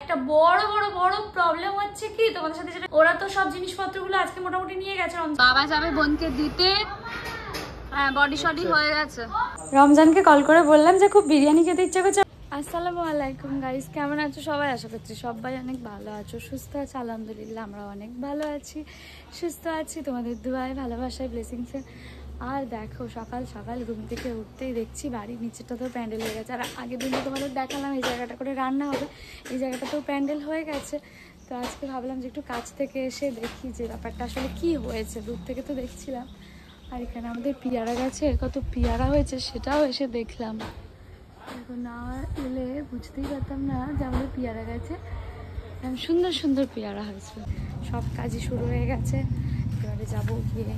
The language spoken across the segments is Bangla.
একটা বড় বড় বড় প্রবলেম হচ্ছে কি? তোমাদের সাথে যেটা ওরা তো সব জিনিসপত্রগুলো আজকে মোটামুটি নিয়ে গেছে বাবা যাবে বোনকে দিতে। হ্যাঁ বডি শডি হয়ে গেছে। রমজানকে কল করে বললাম যে খুব বিরিয়ানি খেতে ইচ্ছে করছে। আসসালামু আলাইকুম গাইস কেমন আছো? সবাই আশা করছি সবাই অনেক ভালো আছো সুস্থ আছো। আলহামদুলিল্লাহ আমরা অনেক ভালো আছি সুস্থ আছি। তোমাদের দুয়ায় ভালোবাসায় ব্লেসিংসে আর দেখো, সকাল সকাল ঘুম থেকে উঠতেই দেখছি বাড়ির নিচেটা তো প্যান্ডেল হয়ে গেছে। আর আগের দিন তো তোমাদের দেখালাম, এই জায়গাটা করে রান্না হবে। এই জায়গাটাতেও প্যান্ডেল হয়ে গেছে। তো আজকে ভাবলাম যে একটু কাছ থেকে এসে দেখি যে ব্যাপারটা আসলে কি হয়েছে। দূর থেকে তো দেখছিলাম। আর এখানে আমাদের পিয়ারা গাছে কত পিয়ারা হয়েছে সেটাও এসে দেখলাম। এখন না এলে বুঝতেই পারতাম না যে আমাদের পেয়ারা গাছে সুন্দর সুন্দর পেয়ারা হয়েছে। সব কাজই শুরু হয়ে গেছে। এবারে যাব গিয়ে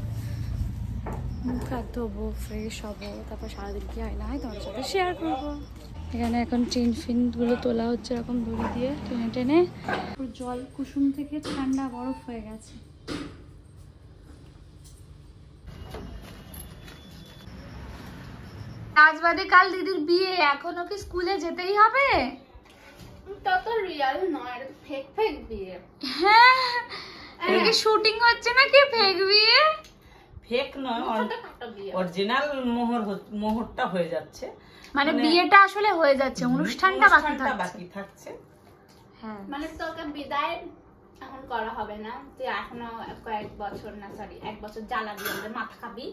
মুখ ধোবো ফ্রেশ হব তারপর সারাদিন কি হয় না হয় তোমার সাথে শেয়ার করব। এখানে এখন টিন ফিনগুলো তোলা হচ্ছে এরকম দড়ি দিয়ে টেনে টেনে। জল কুসুম থেকে ঠান্ডা বরফ হয়ে গেছে। আজ বাদে কাল দিদির বিয়ে এখনও কি স্কুলে যেতেই হবে? তা তো রিয়েল নয় ফেক ফেক বিয়ে। হ্যাঁ শুটিং হচ্ছে নাকি ফেক বিয়ে? ফেক নয় অরিজিনাল মোহর মোহরটা হয়ে যাচ্ছে। মানে মানে- বিয়েটা আসলে হয়ে যাচ্ছে অনুষ্ঠানটা বাকি থাকছে। বাকি থাকছে। হ্যাঁ। মানে তোকে বিদায় এখন করা হবে না তুই এখনও কয়েক বছর না সরি এক বছর জ্বালাবি আমাদের মাথা খাবি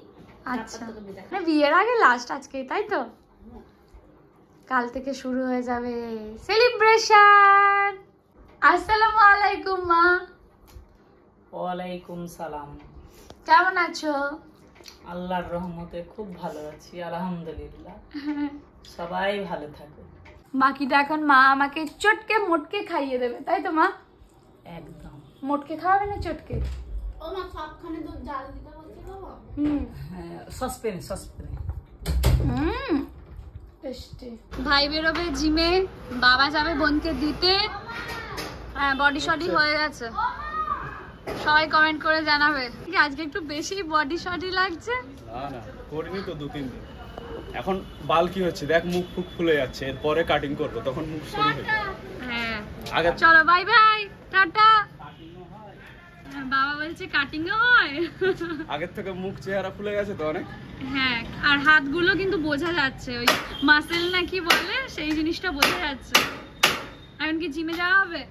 আচ্ছা। মানে বিয়ের আগে লাস্ট আজকেই তাই তো? কাল থেকে শুরু হয়ে যাবে সেলিব্রেশন আসসালামু আলাইকুম মা। ওয়ালাইকুম সালাম। কেমন আছো? আল্লাহর রহমতে খুব ভালো আছি আলহামদুলিল্লাহ। সবাই ভালো থাকো। বাকিটা এখন মা আমাকে চটকে মোটকে খাইয়ে দেবে তাই তো মা? একদম। মোটকে খাওয়াবে না চটকে? ও মা সবখানে দুধ জাল দিতে বলছি বাবা হুম। হ্যাঁ, সসপেনে সসপেনে। হুম। টেস্টি। ভাই বেরোবে জিমে বাবা যাবে বোনকে দিতে। হ্যাঁ বডি শডি হয়ে গেছে। সবাই কমেন্ট করে জানাবে। আজকে একটু বেশি বডি শডি লাগছে? না না করিনি তো দু তিন দিন। এখন বাল কি হচ্ছে দেখ মুখ ফুক ফুলে যাচ্ছে এরপরে কাটিং করব তখন মুখ হয়ে হ্যাঁ। আগে চলো বাই বাই টাটা। বাবা বলছে কাটিংও হয়। আগের থেকে মুখ চেহারা ফুলে গেছে তো অনেক? হ্যাঁ আর হাতগুলো কিন্তু বোঝা যাচ্ছে ওই মাসেল না কি বলে সেই জিনিসটা বোঝা যাচ্ছে। এখন কি জিমে যাওয়া হবে?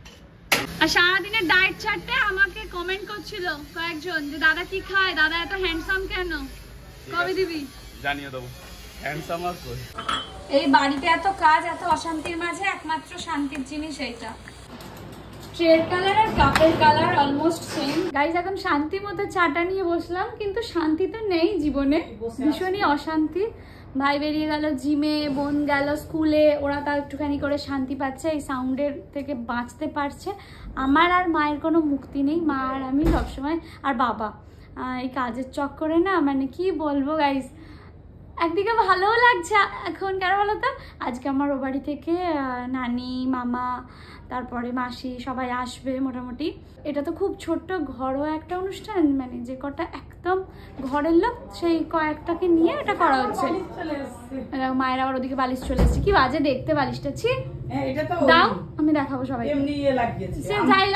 আর সারাদিনের ডায়েট চার্টে আমাকে কমেন্ট করছিল কয়েকজন যে দাদা কি খায়? দাদা এত হ্যান্ডসাম কেন? কবে দিবি? জানিয়ে দেবো। হ্যান্ডসাম আর কই? এই বাড়িতে এত কাজ এত অশান্তির মাঝে একমাত্র শান্তির জিনিস এইটা। ট্রের কালার আর কাপের কালার অলমোস্ট সেম গাইজ এখন শান্তি মতো চাটা নিয়ে বসলাম কিন্তু শান্তি তো নেই জীবনে। ভীষণই অশান্তি। ভাই বেরিয়ে গেল জিমে বোন গেল স্কুলে ওরা তাও একটুখানি করে শান্তি পাচ্ছে, এই সাউন্ডের থেকে বাঁচতে পারছে। আমার আর মায়ের কোনো মুক্তি নেই, মা আর আমি সবসময়, আর বাবা। এই কাজের চক্করে না মানে কি বলব গাইজ একদিকে ভালোও লাগছে এখন, কেন বলো তো আজকে আমার ও বাড়ি থেকে নানি, মামা তারপরে মাসি সবাই আসবে মোটামুটি। এটা তো খুব ছোট্ট ঘরোয়া একটা অনুষ্ঠান মানে যে কটা একদম ঘরের লোক সেই কয়েকটাকে নিয়ে এটা করা হচ্ছে। মায়ের আবার ওদিকে বালিশ চলে এসেছে। কি বাজে দেখতে বালিশটা ছি। হ্যাঁ, এটা তো দাও আমি দেখাবো সবাই ইয়ে সে যাই।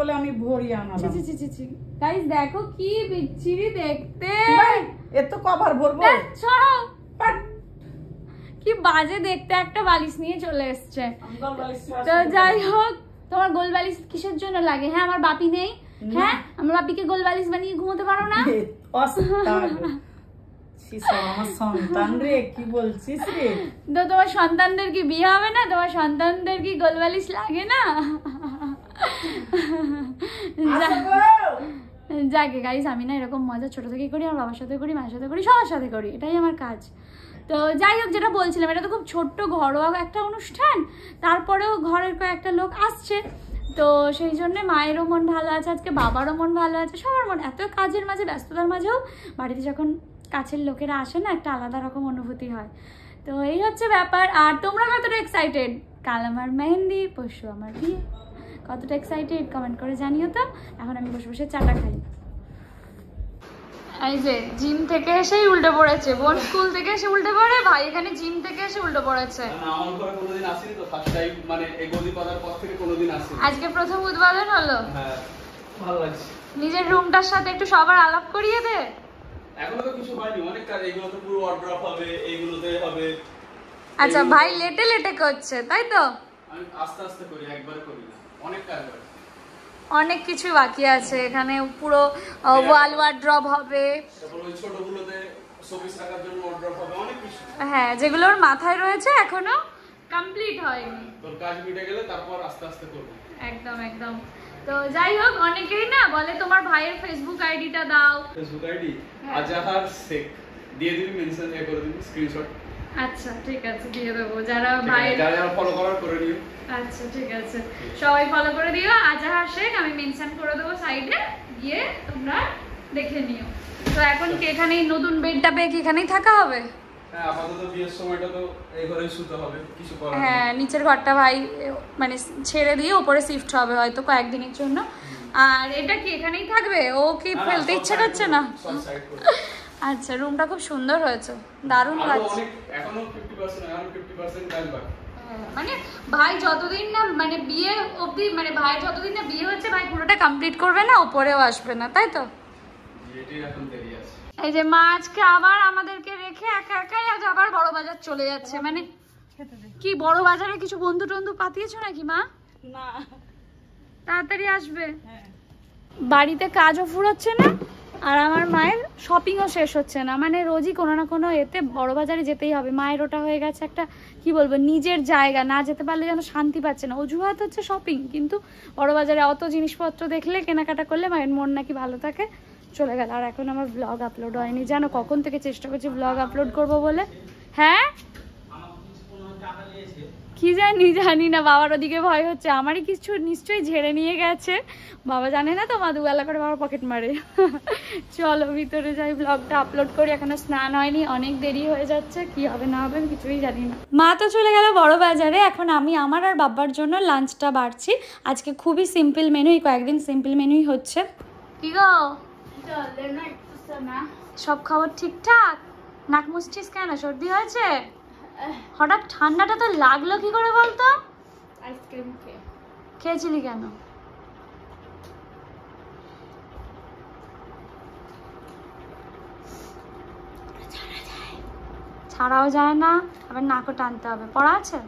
বলে আমি ভরিয়ে আনালাম। ছি ছি ছি ছি গাইস দেখো কি বিচ্ছিরি দেখতে। এর তো কভার ভরবো। সরো। কি বাজে দেখতে একটা বালিশ নিয়ে চলে এসছে। তো যাই হোক তোমার গোল বালিশ কিসের জন্য লাগে? হ্যাঁ আমার বাপি নেই। হ্যাঁ আমার বাপিকে গোল বালিশ বানিয়ে ঘুমোতে পারো না? তো তোমার সন্তানদের কি বিয়ে হবে না? তোমার সন্তানদের কি গোল বালিশ লাগে না। যাকে গাইস আমি না এরকম মজা ছোট থেকেই করি আমার বাবার সাথে করি মায়ের সাথে করি সবার সাথে করি এটাই আমার কাজ। তো যাই হোক, যেটা বলছিলাম, এটা তো খুব ছোট্ট, ঘরোয়া একটা অনুষ্ঠান। তারপরেও ঘরের কয়েকটা লোক আসছে। তো সেই জন্যে মায়েরও মন ভালো আছে, আজকে বাবারও মন ভালো আছে, সবার মন। এত কাজের মাঝে, ব্যস্ততার মাঝেও বাড়িতে যখন কাছের লোকেরা আসে না, একটা আলাদা রকম অনুভূতি হয়। তো এই হচ্ছে ব্যাপার। আর তোমরা কতটা এক্সাইটেড কাল আমার মেহেন্দি, পরশু আমার বিয়ে। কতটা এক্সাইটেড কমেন্ট করে জানিও তো। এখন আমি বসে বসে চাটা খাই। এই যে জিম থেকে এসেই উল্টে পড়েছে। বোন স্কুল থেকে এসে উল্টে পড়ে ভাই এখানে জিম থেকে এসে উল্টে পড়েছে। মানে আজকে প্রথম উদ্বোধন হলো? হ্যাঁ নিজের রুমটার সাথে একটু সবার আলাপ করিয়ে দে। এখনও তো কিছু হয়নি অনেক কাজ এগুলো তো পুরো অর্ডার হবে এইগুলোতে হবে। আচ্ছা ভাই লেটে লেটে করছে তাই তো? আমি আস্তে আস্তে করি একবারে করি না অনেক কাজ অনেক কিছু বাকি আছে এখানে পুরো ওয়াল ওয়ার্ড্রব হবে। হ্যাঁ যেগুলো ওর মাথায় রয়েছে এখনও কমপ্লিট হয়নি। তোর কাজ মিটে গেলে তারপর আস্তে আস্তে করব। একদম একদম। তো যাই হোক অনেকেই না বলে তোমার ভাইয়ের ফেসবুক আইডিটা দাও। ফেসবুক আইডি হ্যাঁ। আজাহার শেখ। দিয়ে দিবি মেনশন এ করে দিবি স্ক্রিনশট আচ্ছা ঠিক আছে দিয়ে দেবো। যারা ভাইয়ের যারা যারা ফলো করার করে নিও। আচ্ছা ঠিক আছে। সবাই ফলো করে দিও আজাহার শেখ আমি মেনশন করে দেবো সাইডে গিয়ে তোমরা দেখে নিও। তো এখন কি এখানেই নতুন বেডটা পেয়ে কি এখানেই থাকা হবে? হ্যাঁ। হ্যাঁ নিচের ঘরটা ভাই মানে ছেড়ে দিয়ে উপরে শিফট হবে হয়তো কয়েকদিনের জন্য। আর এটা কি এখানেই থাকবে? ও কি ফেলতে ইচ্ছে করছে না। আচ্ছা রুমটা খুব সুন্দর হয়েছে। দারুণ লাগছে। এখনও 50% এখনও 50% কাজ বাকি। হ্যাঁ, মানে ভাই যতদিন না মানে বিয়ে অবধি মানে ভাই যতদিন না বিয়ে হচ্ছে ভাই পুরোটা কমপ্লিট করবে না উপরেও আসবে না তাই তো? বিয়েটির এখন দেরি আছে। এই যে মা আজকে আবার আমাদেরকে রেখে একা একাই আজ আবার বড় বাজার চলে যাচ্ছে মানে কি বড় বাজারে কিছু বন্ধু টন্ধু পাতিয়েছো নাকি মা? না। তাড়াতাড়ি আসবে। হ্যাঁ। বাড়িতে কাজও ফুরোচ্ছে না? আর আমার মায়ের শপিংও শেষ হচ্ছে না। মানে রোজই কোনো না কোনো এতে বড় বাজারে যেতেই হবে। মায়ের ওটা হয়ে গেছে একটা, কি বলব, নিজের জায়গা। না যেতে পারলে যেন শান্তি পাচ্ছে না। অজুহাত হচ্ছে শপিং কিন্তু বড় বাজারে অত জিনিসপত্র দেখলে, কেনাকাটা করলে মায়ের মন নাকি ভালো থাকে, চলে গেল। আর এখন আমার ব্লগ আপলোড হয়নি। জানো কখন থেকে চেষ্টা করছি ব্লগ আপলোড করব বলে? হ্যাঁ? কি জানি জানি না বাবার ওদিকে ভয় হচ্ছে। আমারই কিছু নিশ্চয়ই ঝেড়ে নিয়ে গেছে। বাবা জানে না তো মা দুবেলা করে বাবা পকেট মারে। চলো ভিতরে যাই ব্লগটা আপলোড করি। এখনও স্নান হয়নি অনেক দেরি হয়ে যাচ্ছে। কি হবে না হবে আমি কিছুই জানি না। মা তো চলে গেল বড় বাজারে। এখন আমি আমার আর বাবার জন্য লাঞ্চটা বাড়ছি। আজকে খুবই সিম্পল মেনুই কয়েকদিন সিম্পল মেনুই হচ্ছে। কি গো? সব খাবার ঠিকঠাক? নাক মুছছিস কেন? সর্দি হয়েছে? হঠাৎ ঠান্ডাটা তো লাগল কি করে বলতো? আইসক্রিম খেয়ে। খেয়েছিলি কেন? ছাড়াও যায় না আবার নাকও টানতে হবে। পড়া আছে?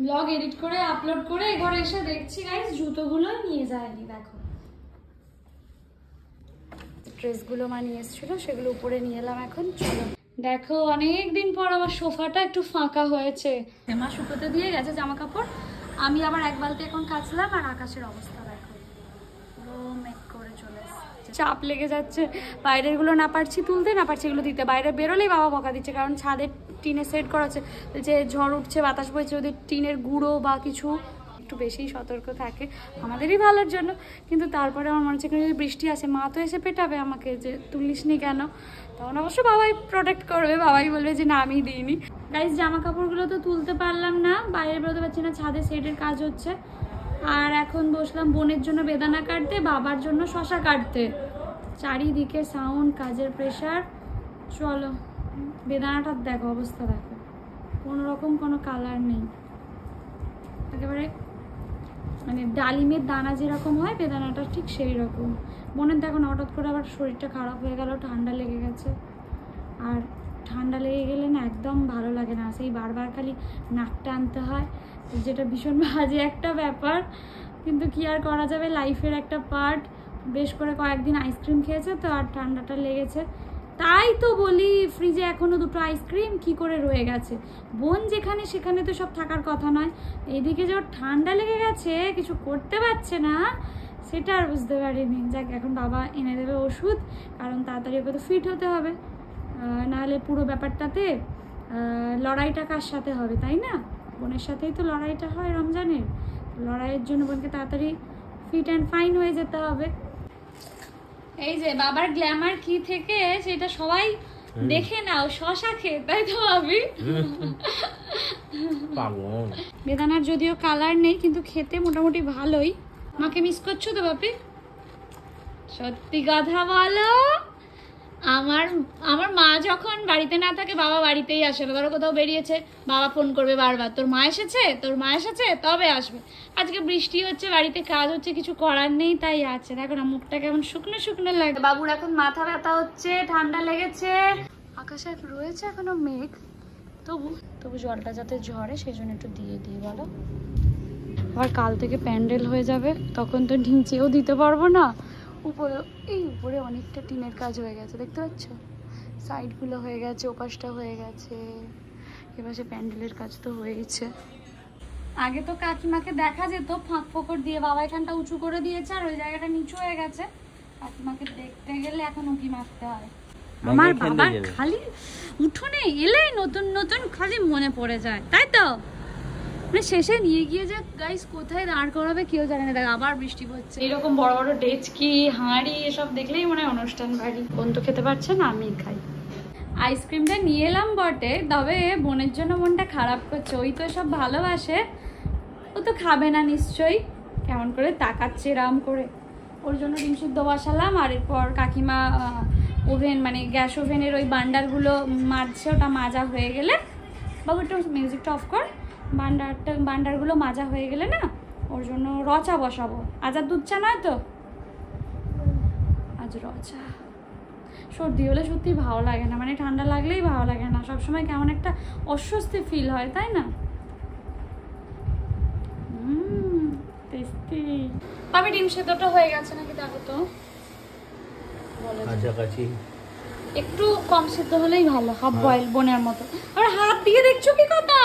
ব্লগ এডিট করে আপলোড করে ঘরে এসে দেখছি গাইস জুতোগুলো নিয়ে যায়নি দেখো। ড্রেসগুলো মা নিয়ে এসেছিল সেগুলো উপরে নিয়ে এলাম এখন চলো। দেখো অনেক দিন পর আমার সোফাটা একটু ফাঁকা হয়েছে। মা শুকোতে দিয়ে গেছে জামা কাপড় আমি আবার এক বালতি এখন কাচলাম আর আকাশের অবস্থা দেখো। পুরো মেঘ করে চলে চাপ লেগে যাচ্ছে। বাইরেরগুলো না পারছি তুলতে না পারছি এগুলো দিতে। বাইরে বেরোলেই বাবা বকা দিচ্ছে কারণ ছাদের টিনে সেট করা আছে। যে ঝড় উঠছে বাতাস বইছে ওদের টিনের গুঁড়ো বা কিছু একটু বেশি সতর্ক থাকে আমাদেরই ভালোর জন্য। কিন্তু তারপরে আমার মনে হচ্ছে যদি বৃষ্টি আসে, মা তো এসে পেটাবে আমাকে যে তুলিস নি কেন? তখন অবশ্য বাবাই প্রোটেক্ট করবে, বাবাই বলবে যে না, আমি দিইনি। গাইজ জামা কাপড়গুলো তো তুলতে পারলাম না, বাইরে বেরোতে পারছি না, ছাদে সেটের কাজ হচ্ছে। আর এখন বসলাম বোনের জন্য বেদানা কাটতে, বাবার জন্য শশা কাটতে। চারিদিকে সাউন্ড কাজের প্রেশার চলো বেদানাটার দেখো, অবস্থা দেখো। কোনো রকম কোনো কালার নেই। একেবারে মানে ডালিমের দানা যেরকম হয়, বেদানাটা ঠিক সেই রকম বোনের দেখো না, হঠাৎ করে আবার শরীরটা খারাপ হয়ে গেল, ঠান্ডা লেগে গেছে। আর ঠান্ডা লেগে গেলে না একদম ভালো লাগে না। সেই বারবার খালি নাকটা আনতে হয়, যেটা ভীষণ বাজে একটা ব্যাপার। কিন্তু কি আর করা যাবে লাইফের একটা পার্ট বেশ করে কয়েকদিন আইসক্রিম খেয়েছে তো, আর ঠান্ডাটা লেগেছে। তাই তো বলি ফ্রিজে এখনও দুটো আইসক্রিম কি করে রয়ে গেছে? বোন যেখানে সেখানে তো সব থাকার কথা নয়। এদিকে যে ঠান্ডা লেগে গেছে, কিছু করতে পারছে না, সেটা আর বুঝতে পারিনি। যাক, এখন বাবা এনে দেবে ওষুধ, কারণ তাড়াতাড়ি ওকে তো ফিট হতে হবে। নাহলে পুরো ব্যাপারটাতে লড়াইটা কার সাথে হবে, তাই না? বোনের সাথেই তো লড়াইটা হয় রমজানের। লড়াইয়ের জন্য বোনকে তাড়াতাড়ি ফিট অ্যান্ড ফাইন হয়ে যেতে হবে। এই যে বাবার গ্ল্যামার কি থেকে সেটা সবাই দেখে নাও শশা খেয়ে তাই তো ভাবি? বেদানার যদিও কালার নেই কিন্তু খেতে মোটামুটি ভালোই। মাকে মিস করছ তো বাপি সত্যি কথা বলো। আমার আমার মা যখন বাড়িতে না থাকে বাবা বাড়িতেই আসে না। ধরো কোথাও বেরিয়েছে বাবা ফোন করবে বারবার তোর মা এসেছে? তোর মা এসেছে? তবে আসবে। আজকে বৃষ্টি হচ্ছে বাড়িতে কাজ হচ্ছে কিছু করার নেই তাই আছে। দেখো না মুখটা কেমন শুকনো শুকনো লাগে বাবুর এখন মাথা ব্যথা হচ্ছে ঠান্ডা লেগেছে। আকাশে রয়েছে এখনও মেঘ। তবু তবু জলটা যাতে ঝরে সেই জন্য একটু দিয়ে দিই বলো। আবার কাল থেকে প্যান্ডেল হয়ে যাবে তখন তো নিচেও দিতে পারব না। উপরে এই উপরে অনেকটা টিনের কাজ হয়ে গেছে দেখতে পাচ্ছ? সাইডগুলো হয়ে গেছে ওপাশটা হয়ে গেছে। এপাশে প্যান্ডেলের কাজ তো হয়েইছে। আগে তো কাকিমাকে দেখা যেত ফাঁক ফোকর দিয়ে বাবা এখানটা উঁচু করে দিয়েছে আর ওই জায়গাটা নিচু হয়ে গেছে। কাকিমাকে দেখতে গেলে এখন উঁকি মারতে হয়? আমার বাবার খালি উঠোনে এলেই নতুন নতুন খালি মনে পড়ে যায় তাই তো? মানে শেষে নিয়ে গিয়ে যে গাইস কোথায় দাঁড় করাবে কেউ জানে না। দেখ আবার বৃষ্টি পড়ছে। এরকম বড় বড় ডেচকি হাঁড়ি এসব দেখলেই মনে হয় অনুষ্ঠান বাড়ি। বোন তো খেতে পারছে না আমি খাই। আইসক্রিমটা নিয়ে এলাম বটে তবে বোনের জন্য মনটা খারাপ করছে। ওই তো সব ভালোবাসে। ও তো খাবে না নিশ্চয়ই। কেমন করে তাকাচ্ছে এরাম করে। ওর জন্য ডিম সিদ্ধ বসালাম আর এরপর কাকিমা ওভেন মানে গ্যাস ওভেনের ওই বান্ডারগুলো মাজছে ওটা মাজা হয়ে গেলে। বাবু একটু মিউজিকটা অফ কর। বান্ডারটা বান্ডারগুলো মাজা হয়ে গেলে না ওর জন্য রচা বসাবো। আজ আর দুধ চা নয় তো? আজ রচা। সর্দি হলে সত্যি ভালো লাগে না মানে ঠান্ডা লাগলেই ভালো লাগে না। সবসময় কেমন একটা অস্বস্তি ফিল হয় তাই না? টেস্টি তবে ডিম সেদ্ধটা হয়ে গেছে নাকি দেখো তো। কাছাকাছি। একটু কম সিদ্ধ হলেই ভালো হাফ বয়েল বোনের মতো। আর হাত দিয়ে দেখছ কি কথা?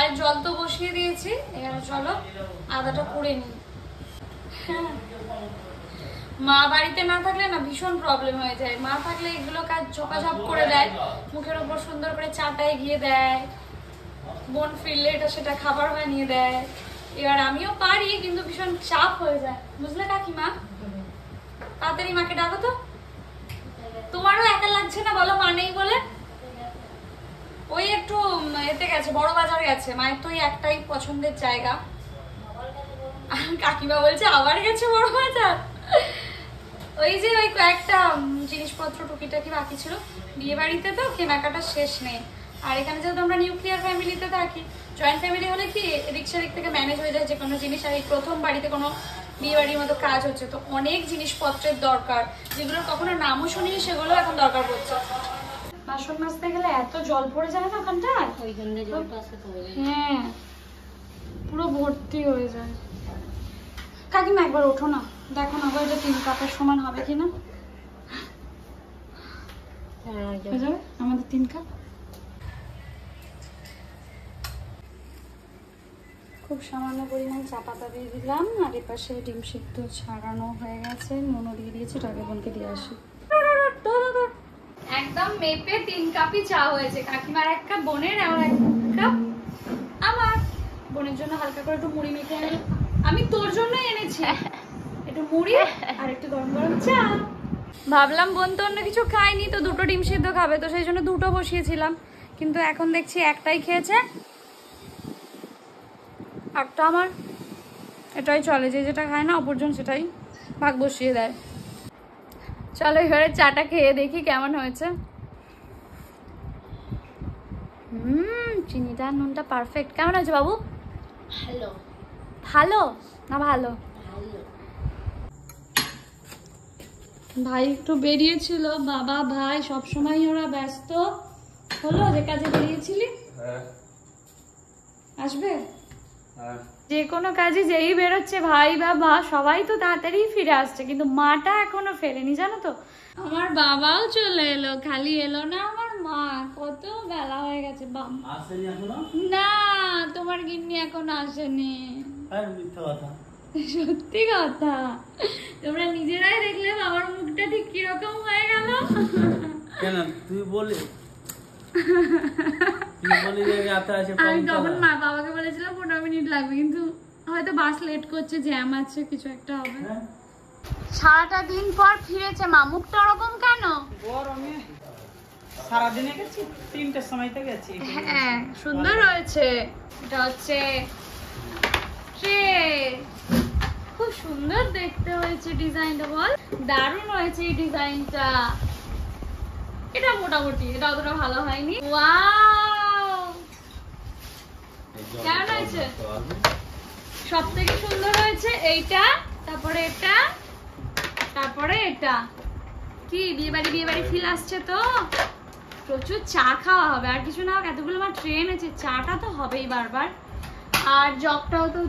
চায়ের জল তো বসিয়ে দিয়েছি এখানে চলো আদাটা করে নিই। মা বাড়িতে না থাকলে না ভীষণ প্রবলেম হয়ে যায়। মা থাকলে এগুলো কাজ ঝোপাঝপ করে দেয়, মুখের উপর সুন্দর করে চাটায় গিয়ে দেয়, বোন ফিরলে এটা সেটা খাবার বানিয়ে দেয়। এবার আমিও পারি, কিন্তু ভীষণ চাপ হয়ে যায়। বুঝলে কাকিমা? তাড়াতাড়ি মাকে ডাকো তো। তোমারও একা লাগছে না বলো মা নেই বলে? ওই একটু এতে গেছে, বড় বাজার গেছে। মায়ের তো ওই একটাই পছন্দের জায়গা। কাকিমা বলছে, আবার গেছে বড় বাজার? ওই যে ওই কয়েকটা জিনিসপত্র টুকিটাকি বাকি ছিল। বিয়ে বাড়িতে তো কেনাকাটা শেষ নেই। আর এখানে যেহেতু আমরা নিউক্লিয়ার ফ্যামিলিতে থাকি জয়েন্ট ফ্যামিলি হলে কি এদিক সেদিক থেকে ম্যানেজ হয়ে যায় যে কোনো জিনিস। আর এই প্রথম বাড়িতে কোনো বিয়ে বাড়ির মতো কাজ হচ্ছে। তো অনেক জিনিসপত্রের দরকার, যেগুলোর কখনো নামও শুনিনি, সেগুলো এখন দরকার পড়ছে। বাসন মাজতে গেলে এত জল পড়ে যায় না ওখানটায় ওই জন্য জলটা হ্যাঁ পুরো ভর্তি হয়ে যায়। কাকিমা একবার ওঠো না। দেখো না এটা তিন কাপের সমান হবে কিনা। হ্যাঁ আমাদের তিন কাপ। খুব সামান্য পরিমাণ চা পাতা দিয়ে দিলাম। আর এপাশে ডিম সিদ্ধ ছাড়ানো হয়ে গেছে। নুনও দিয়ে দিয়েছি। টাকে বোনকে দিয়ে আসি। একদম মেপে তিন কাপই চা হয়েছে। কাকিমার এক কাপ, বোনের আমার এক কাপ, আমার। বোনের জন্য হালকা করে একটু মুড়ি মেখে আনি। আমি তোর জন্যই এনেছি। একটু মুড়ি আর একটু গরম গরম চা। ভাবলাম বোন তো অন্য কিছু খায়নি, তো দুটো ডিম সিদ্ধ খাবে, তো সেই জন্য দুটো বসিয়েছিলাম। কিন্তু এখন দেখছি একটাই খেয়েছে। একটা আমার। এটাই চলে, যে যেটা খায় না, অপরজন সেটাই ভাগ বসিয়ে দেয়। চলো এবারে চাটা খেয়ে দেখি কেমন হয়েছে। হুম চিনিটা নুনটা পারফেক্ট কেমন হয়েছে বাবু? ভালো। ভালো? না ভালো? ভালো। ভাই একটু বেরিয়েছিল। বাবা ভাই সব সময় ওরা ব্যস্ত। হলো যে কাজে বেরিয়েছিলি? হ্যাঁ। আসবে? হ্যাঁ। যে কোনো কাজে যেই বেরোচ্ছে ভাই বাবা সবাই তো তাড়াতাড়ি ফিরে আসছে কিন্তু মাটা এখনও ফেরেনি জানো তো? আমার বাবাও চলে এলো খালি এলো না আমার মা কত বেলা হয়ে গেছে বাবা আসেনি এখনও? না তোমার গিন্নি এখন আসেনি। আর মিথ্যা কথা। সত্যি কথা। তোমরা নিজেরাই দেখলে বাবার মুখটা ঠিক কীরকম হয়ে গেল। কেন? তুই বলি তুই বলি যে রাতে আছে আমি তখন মা বাবাকে বলেছিলাম পনেরো মিনিট লাগবে। কিন্তু হয়তো বাস লেট করছে জ্যাম আছে কিছু একটা হবে। হ্যাঁ? সারাটা দিন পর ফিরেছে মা। মুখটা ওরকম কেন? গরমে সারাদিনে গেছি তিনটের সময় তো গেছি। হ্যাঁ সুন্দর হয়েছে। এটা হচ্ছে ট্রে। খুব সুন্দর দেখতে হয়েছে ডিজাইনটা বল। দারুণ হয়েছে এই ডিজাইনটা। এটা মোটামুটি এটা অতটা ভালো হয়নি। ওয়াও! কেমন হয়েছে? সব থেকে সুন্দর হয়েছে এইটা তারপরে এটা তারপরে এটা। কি বিয়ে বাড়ি বিয়ে বাড়ি ফিল আসছে তো? প্রচুর চা খাওয়া হবে। আর কিছু না হোক এতগুলো আমার ট্রেন আছে চাটা তো হবেই বারবার। আর জগটাও তো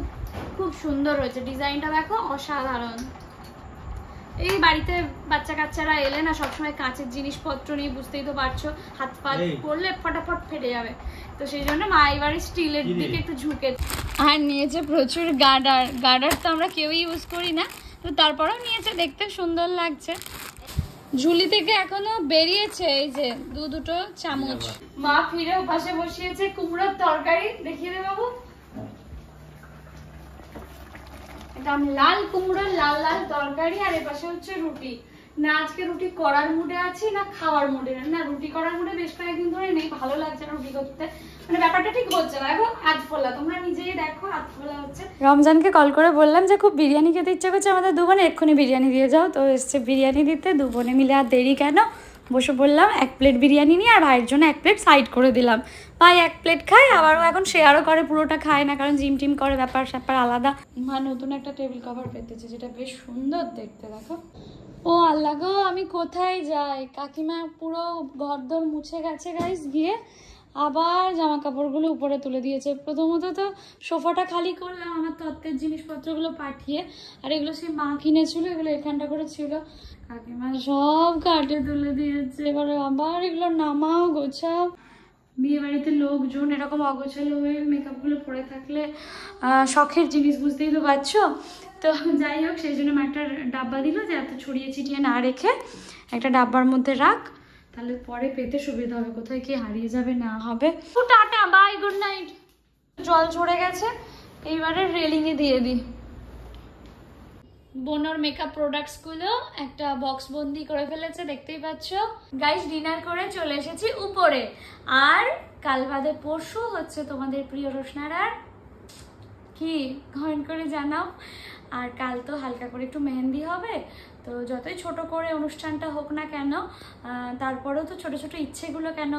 খুব সুন্দর হয়েছে। ডিজাইনটা দেখো অসাধারণ। এই বাড়িতে বাচ্চা কাচ্চারা এলে না সবসময় কাঁচের জিনিসপত্র নিয়ে বুঝতেই তো পারছ। হাত পা। পড়লে ফটাফট ফেটে যাবে। তো সেই জন্য মা এবারে স্টিলের দিকে একটু ঝুঁকে আর নিয়েছে প্রচুর গার্ডার গার্ডার তো আমরা কেউই ইউজ করি না। তো তারপরেও নিয়েছে দেখতে সুন্দর লাগছে। ঝুলি থেকে এখনও বেরিয়েছে এই যে দু দুটো চামচ। মা ফিরে পাশে বসিয়েছে কুমড়োর তরকারি। দেখিয়ে দে বাবু। এটা লাল কুমড়োর লাল লাল তরকারি আর এপাশে হচ্ছে রুটি। না, আজকে রুটি করার মুডে আছি, না খাওয়ার মুডে না, রুটি করার মুডে বেশ কয়েকদিন ধরে নেই, ভালো লাগছে না রুটি করতে। মানে ব্যাপারটা ঠিক হচ্ছে না। ফোলা তোমরা নিজেই দেখো হচ্ছে রমজানকে কল করে বললাম যে, খুব বিরিয়ানি খেতে ইচ্ছা করছে, আমাদের দু বোনে এক্ষুনি বিরিয়ানি দিয়ে যাও। তো এসছে বিরিয়ানি দিতে দু বোনে মিলে আর দেরি কেন? বসে বললাম, এক প্লেট বিরিয়ানি নিয়ে আর ভাইয়ের জন্য এক প্লেট সাইড করে দিলাম। ভাই এক প্লেট খায় আবারও এখন শেয়ারও করে পুরোটা খায় না, কারণ জিম টিম করে, ব্যাপার স্যাপার আলাদা। মা নতুন একটা টেবিল কভার পেতেছে, যেটা বেশ সুন্দর দেখতে, দেখো। ও আল্লাহ গো, আমি কোথায় যাই? কাকিমা পুরো ঘরদোর মুছে গেছে গাইস গিয়ে আবার জামা কাপড়গুলো উপরে তুলে দিয়েছে। প্রথমত তো সোফাটা খালি করলাম, আমার তত্ত্বের জিনিসপত্রগুলো পাঠিয়ে, আর এগুলো সেই মা কিনেছিল, এগুলো এখানটা করে ছিল। কাকিমা সব কাটে তুলে দিয়েছে, এবারে আবার এগুলো নামাও, গোছাও। বিয়ে বাড়িতে লোকজন এরকম অগোছালো হয়ে মেকআপগুলো পরে থাকলে শখের জিনিস বুঝতেই তো পারছ? তো যাই হোক, সেই জন্য একটা ডাব্বা দিল যে এত ছড়িয়ে ছিটিয়ে না রেখে একটা ডাব্বার মধ্যে রাখ। তাহলে পরে পেতে সুবিধা হবে, কোথায় কি হারিয়ে যাবে না হবে। ও, টাটা বাই গুড নাইট জল ঝরে গেছে, এইবারে রেলিংয়ে দিয়ে দিই। বোনর মেকআপ প্রোডাক্টসগুলো একটা বক্স বন্দি করে ফেলেছে, দেখতেই পাচ্ছ। গাইস ডিনার করে চলে এসেছি উপরে। আর কাল বাদে পরশু হচ্ছে তোমাদের প্রিয় রোশনারার কি? কমেন্ট করে জানাও। আর কাল তো হালকা করে একটু মেহেন্দি হবে, তো যতই ছোট করে অনুষ্ঠানটা হোক না কেন তারপরেও তো ছোট ছোট ইচ্ছেগুলো কেন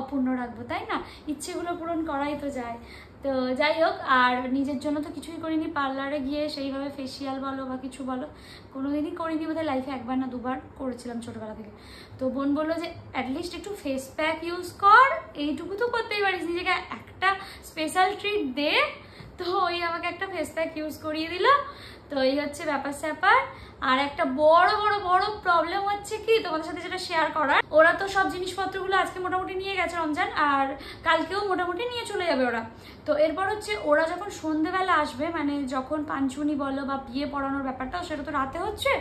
অপূর্ণ রাখব, তাই না? ইচ্ছেগুলো পূরণ করাই তো যায়। তো যাই হোক, আর নিজের জন্য তো কিছুই করিনি। পার্লারে গিয়ে সেইভাবে ফেসিয়াল বলো বা কিছু বলো, কোনোদিনই করিনি বোধহয়। লাইফে একবার না দুবার করেছিলাম ছোটোবেলা থেকে। তো বোন বলল যে অ্যাটলিস্ট একটু ফেস প্যাক ইউজ কর। এইটুকু তো করতেই পারিস। নিজেকে একটা স্পেশাল ট্রিট দে। তো ওই আমাকে একটা ফেস প্যাক ইউজ করিয়ে দিল। তো এই হচ্ছে ব্যাপার স্যাপার। আর একটা বড় বড় বড় প্রবলেম হচ্ছে কি, তোমাদের সাথে যেটা শেয়ার করার, ওরা তো সব জিনিসপত্রগুলো আজকে মোটামুটি নিয়ে গেছে রমজান, আর কালকেও মোটামুটি নিয়ে চলে যাবে ওরা। তো এরপর হচ্ছে ওরা যখন সন্ধেবেলা আসবে মানে যখন পাঞ্চুনি বলো বা বিয়ে পড়ানোর ব্যাপারটা, সেটা তো রাতে হচ্ছে,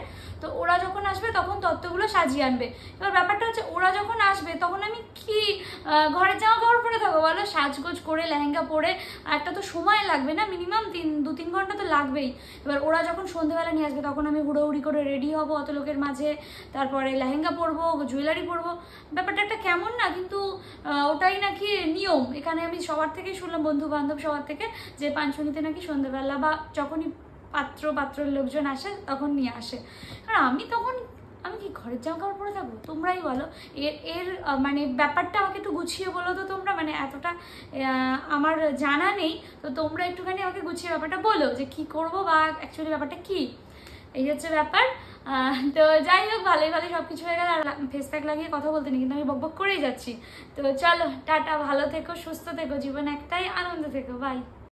তো ওরা যখন আসবে তখন তত্ত্বগুলো সাজিয়ে আনবে। এবার ব্যাপারটা হচ্ছে ওরা যখন আসবে, তখন আমি কি ঘরের জামা কাপড় পরে থাকব বলো? সাজগোজ করে, লেহেঙ্গা পরে, একটা তো সময় লাগবে না মিনিমাম তিন, দু, তিন ঘণ্টা তো লাগবেই। এবার ওরা যখন সন্ধেবেলা নিয়ে আসবে, তখন আমি হুড়োহুড়ি করে রেডি হব, অত লোকের মাঝে। তারপরে লেহেঙ্গা পরবো জুয়েলারি পরবো। ব্যাপারটা একটা কেমন না, কিন্তু ওটাই নাকি নিয়ম। এখানে আমি সবার থেকেই শুনলাম বন্ধু বান্ধব সবার থেকে, যে পাঞ্চমিতে নাকি সন্ধেবেলা বা যখনই পাত্র পাত্রের লোকজন আসে, তখন নিয়ে আসে। আর আমি তখন আমি কি ঘরের জামা কাপড় পরে থাকব তোমরাই বলো। এর এর মানে ব্যাপারটা আমাকে একটু গুছিয়ে বলো তো তোমরা। মানে এতটা আমার জানা নেই। তো তোমরা একটুখানি আমাকে গুছিয়ে ব্যাপারটা বলো যে কি করব বা অ্যাকচুয়ালি ব্যাপারটা কি? এই হচ্ছে ব্যাপার। তো যাই হোক, ভালোই ভালোই সব কিছু হয়ে গেল। আর ফেস প্যাক লাগিয়ে কথা বলতে নেই, কিন্তু আমি বকবক করেই যাচ্ছি। তো চলো, টাটা, ভালো থেকো, সুস্থ থেকো, জীবন একটাই আনন্দ থেকো বাই